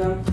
지금